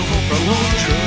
For vou para